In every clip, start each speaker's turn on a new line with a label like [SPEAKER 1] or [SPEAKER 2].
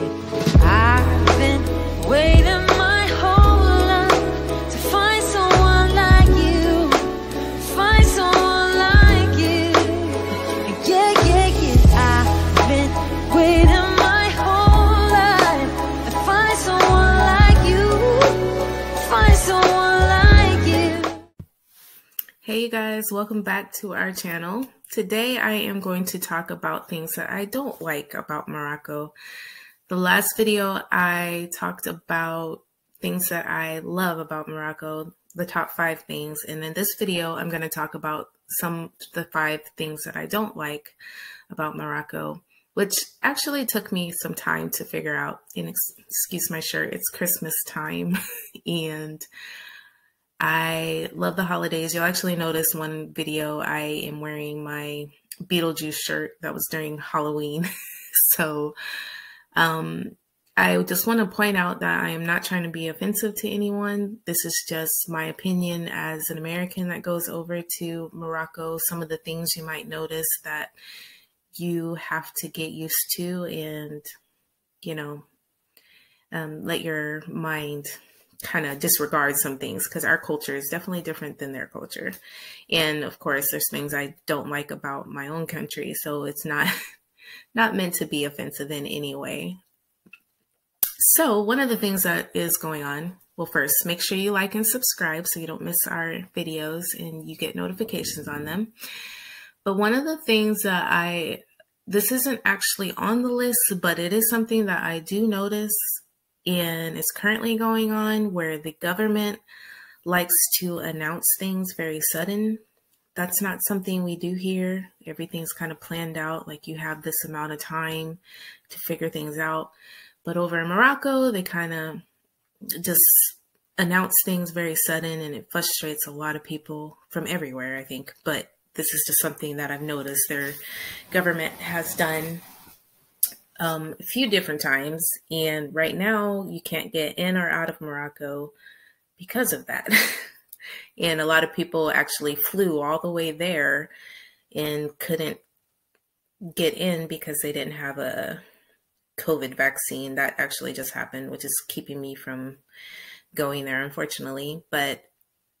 [SPEAKER 1] it. I've been waiting my whole life to find someone like you. Find someone like you. Yeah, yeah, yeah. I've been waiting my whole life to find someone like you. Find someone like you.
[SPEAKER 2] Hey you guys, welcome back to our channel. Today I am going to talk about things that I don't like about Morocco. The last video I talked about things that I love about Morocco, the top five things. And in this video, I'm going to talk about some of the five things that I don't like about Morocco, which actually took me some time to figure out. And excuse my shirt, it's Christmas time. and I love the holidays. You'll actually notice one video I am wearing my Beetlejuice shirt that was during Halloween. so um, I just want to point out that I am not trying to be offensive to anyone. This is just my opinion as an American that goes over to Morocco. Some of the things you might notice that you have to get used to and, you know, um, let your mind kind of disregard some things because our culture is definitely different than their culture. And of course, there's things I don't like about my own country. So it's not not meant to be offensive in any way. So one of the things that is going on, well, first, make sure you like and subscribe so you don't miss our videos and you get notifications on them. But one of the things that I, this isn't actually on the list, but it is something that I do notice and it's currently going on where the government likes to announce things very sudden. That's not something we do here. Everything's kind of planned out, like you have this amount of time to figure things out. But over in Morocco, they kind of just announce things very sudden and it frustrates a lot of people from everywhere, I think. But this is just something that I've noticed their government has done um, a few different times. And right now, you can't get in or out of Morocco because of that. and a lot of people actually flew all the way there and couldn't get in because they didn't have a COVID vaccine. That actually just happened, which is keeping me from going there, unfortunately. But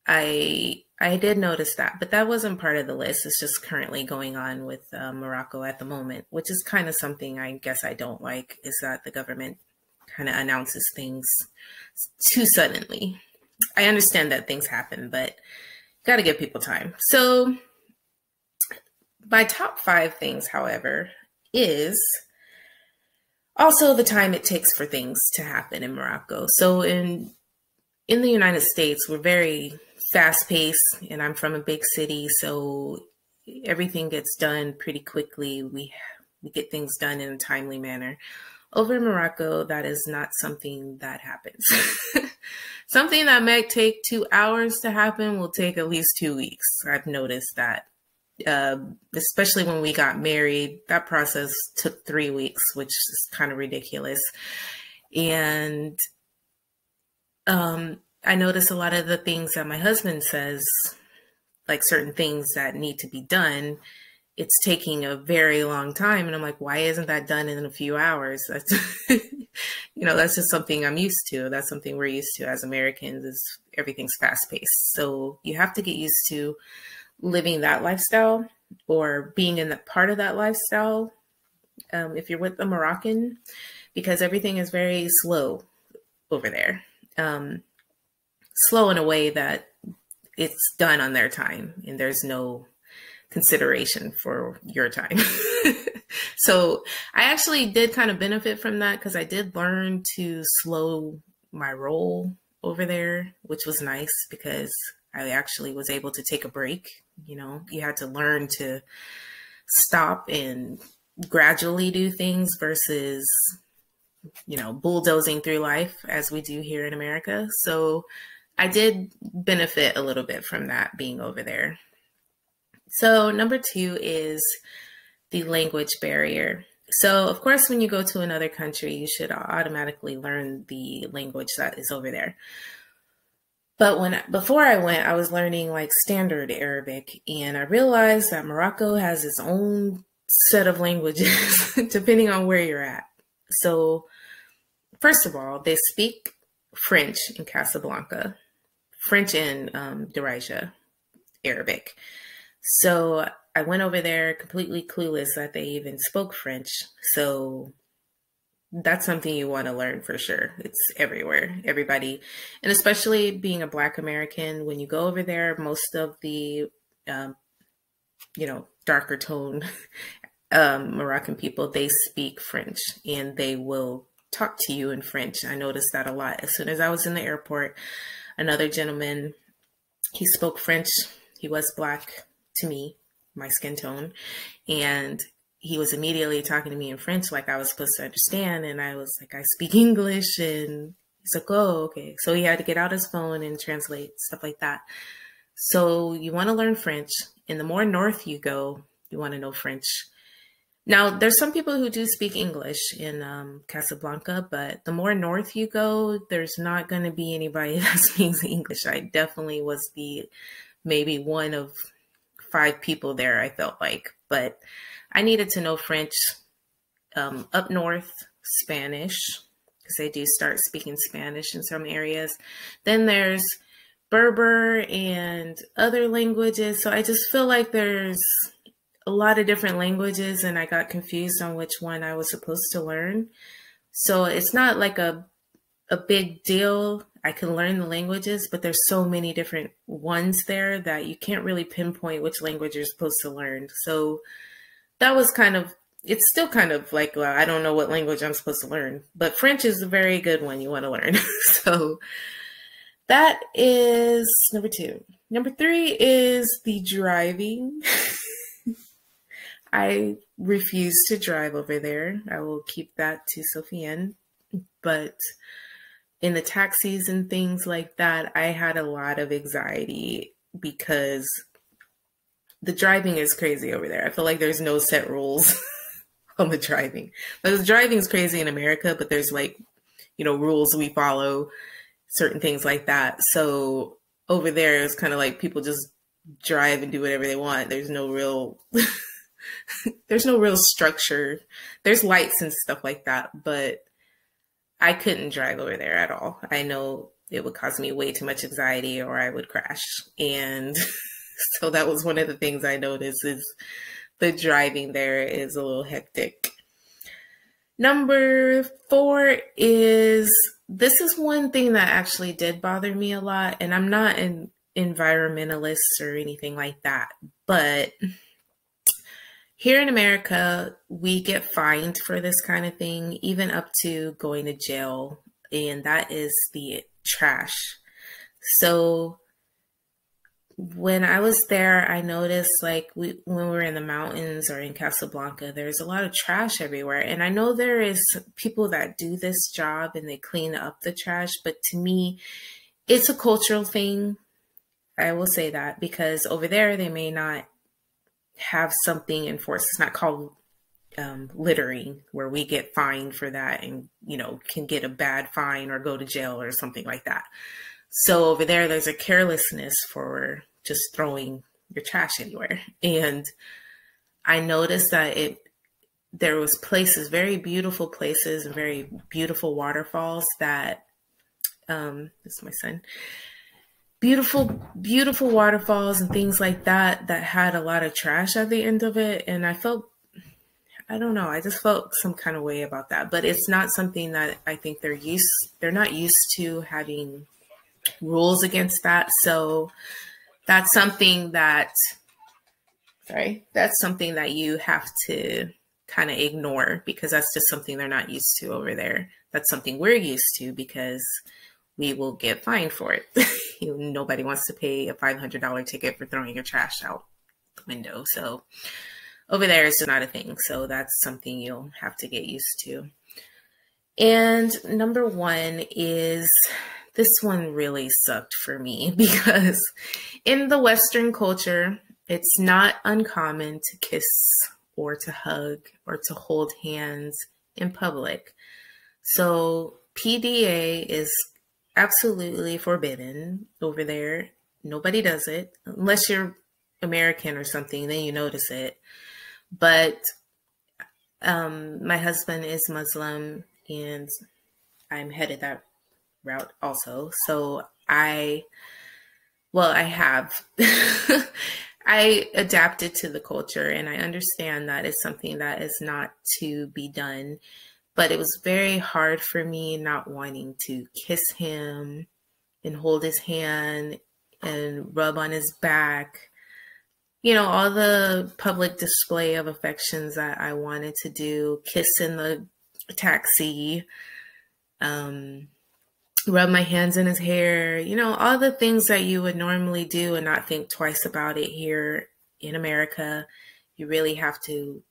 [SPEAKER 2] I I did notice that, but that wasn't part of the list. It's just currently going on with uh, Morocco at the moment, which is kind of something I guess I don't like is that the government kind of announces things too suddenly. I understand that things happen, but got to give people time. So, my top five things, however, is also the time it takes for things to happen in Morocco. So, in in the United States, we're very fast paced and I'm from a big city, so everything gets done pretty quickly. We get things done in a timely manner. Over in Morocco, that is not something that happens. something that might take two hours to happen will take at least two weeks. I've noticed that. Uh, especially when we got married, that process took three weeks, which is kind of ridiculous. And um, I notice a lot of the things that my husband says, like certain things that need to be done, it's taking a very long time. And I'm like, why isn't that done in a few hours? That's, you know, that's just something I'm used to. That's something we're used to as Americans is everything's fast paced. So you have to get used to living that lifestyle or being in that part of that lifestyle. Um, if you're with a Moroccan, because everything is very slow over there. Um, slow in a way that it's done on their time and there's no consideration for your time. so I actually did kind of benefit from that because I did learn to slow my roll over there, which was nice because I actually was able to take a break. You know, you had to learn to stop and gradually do things versus, you know, bulldozing through life as we do here in America. So I did benefit a little bit from that being over there. So, number two is the language barrier. So, of course, when you go to another country, you should automatically learn the language that is over there. But when before I went, I was learning like standard Arabic, and I realized that Morocco has its own set of languages depending on where you're at. So, first of all, they speak French in Casablanca, French in um, Darija, Arabic. So I went over there completely clueless that they even spoke French. So that's something you want to learn for sure. It's everywhere, everybody, and especially being a Black American. When you go over there, most of the, um, you know, darker tone um, Moroccan people they speak French and they will talk to you in French. I noticed that a lot. As soon as I was in the airport, another gentleman, he spoke French. He was Black to me, my skin tone, and he was immediately talking to me in French like I was supposed to understand. And I was like, I speak English. And he's like, oh, okay. So he had to get out his phone and translate stuff like that. So you want to learn French. And the more north you go, you want to know French. Now, there's some people who do speak English in um, Casablanca, but the more north you go, there's not going to be anybody that speaks English. I definitely was the maybe one of five people there, I felt like. But I needed to know French um, up north, Spanish, because they do start speaking Spanish in some areas. Then there's Berber and other languages. So I just feel like there's a lot of different languages and I got confused on which one I was supposed to learn. So it's not like a a big deal. I can learn the languages, but there's so many different ones there that you can't really pinpoint which language you're supposed to learn. So that was kind of it's still kind of like well, I don't know what language I'm supposed to learn, but French is a very good one you want to learn. so that is number two. Number three is the driving. I refuse to drive over there. I will keep that to Sophie Soufian. But in the taxis and things like that, I had a lot of anxiety because the driving is crazy over there. I feel like there's no set rules on the driving. But the driving is crazy in America, but there's like, you know, rules we follow, certain things like that. So over there, it's kind of like people just drive and do whatever they want. There's no real, there's no real structure. There's lights and stuff like that, but I couldn't drive over there at all. I know it would cause me way too much anxiety or I would crash. And so that was one of the things I noticed is the driving there is a little hectic. Number four is this is one thing that actually did bother me a lot, and I'm not an environmentalist or anything like that, but here in America, we get fined for this kind of thing, even up to going to jail, and that is the trash. So when I was there, I noticed like we when we were in the mountains or in Casablanca, there's a lot of trash everywhere. And I know there is people that do this job and they clean up the trash, but to me, it's a cultural thing. I will say that because over there they may not have something enforced. It's not called um, littering where we get fined for that and you know can get a bad fine or go to jail or something like that. So over there, there's a carelessness for just throwing your trash anywhere. And I noticed that it there was places, very beautiful places and very beautiful waterfalls that um this is my son. Beautiful, beautiful waterfalls and things like that that had a lot of trash at the end of it. And I felt I don't know. I just felt some kind of way about that, but it's not something that I think they're used. They're not used to having rules against that. So that's something that, sorry, that's something that you have to kind of ignore because that's just something they're not used to over there. That's something we're used to because we will get fined for it. Nobody wants to pay a $500 ticket for throwing your trash out the window. So over there, it's not a thing. So that's something you'll have to get used to. And number one is this one really sucked for me because in the Western culture, it's not uncommon to kiss or to hug or to hold hands in public. So PDA is absolutely forbidden over there. Nobody does it unless you're American or something, then you notice it. But Um, my husband is Muslim and I'm headed that route also. So I, well, I have. I adapted to the culture and I understand that it's something that is not to be done. But it was very hard for me not wanting to kiss him and hold his hand and rub on his back. You know, all the public display of affections that I wanted to do, kiss in the taxi, um, rub my hands in his hair, you know, all the things that you would normally do and not think twice about it here in America. You really have to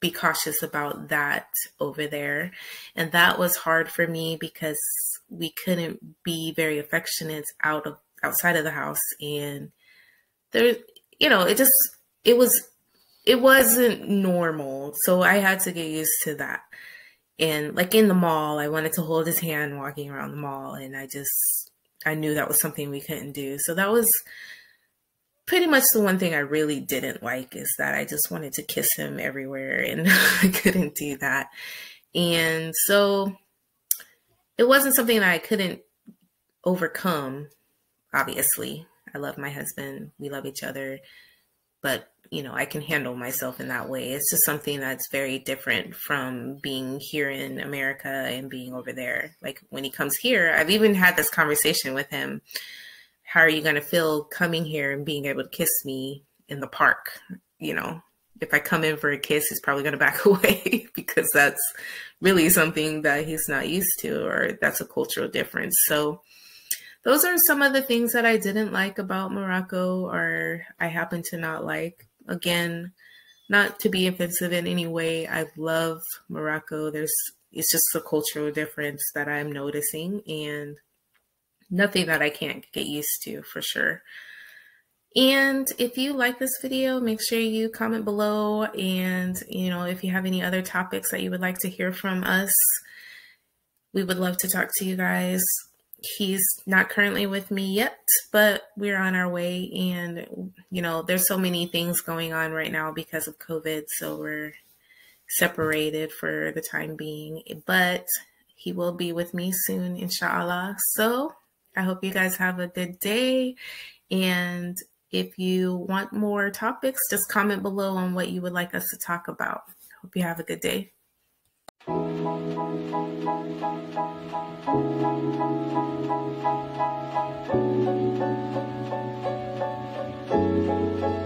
[SPEAKER 2] be cautious about that over there. And that was hard for me because we couldn't be very affectionate out of outside of the house and there you know, it just it was it wasn't normal. So I had to get used to that and like in the mall i wanted to hold his hand walking around the mall and i just i knew that was something we couldn't do so that was pretty much the one thing i really didn't like is that i just wanted to kiss him everywhere and i couldn't do that and so it wasn't something that i couldn't overcome obviously i love my husband we love each other but you know, I can handle myself in that way. It's just something that's very different from being here in America and being over there. Like when he comes here, I've even had this conversation with him. How are you going to feel coming here and being able to kiss me in the park? You know, if I come in for a kiss, he's probably going to back away because that's really something that he's not used to, or that's a cultural difference. So, those are some of the things that I didn't like about Morocco or I happen to not like. Again, not to be offensive in any way. I love Morocco. There's it's just a cultural difference that I'm noticing and nothing that I can't get used to for sure. And if you like this video, make sure you comment below. And, you know, if you have any other topics that you would like to hear from us, we would love to talk to you guys he's not currently with me yet, but we're on our way. And, you know, there's so many things going on right now because of COVID. So we're separated for the time being, but he will be with me soon, inshallah. So I hope you guys have a good day. And if you want more topics, just comment below on what you would like us to talk about. Hope you have a good day. Thank you.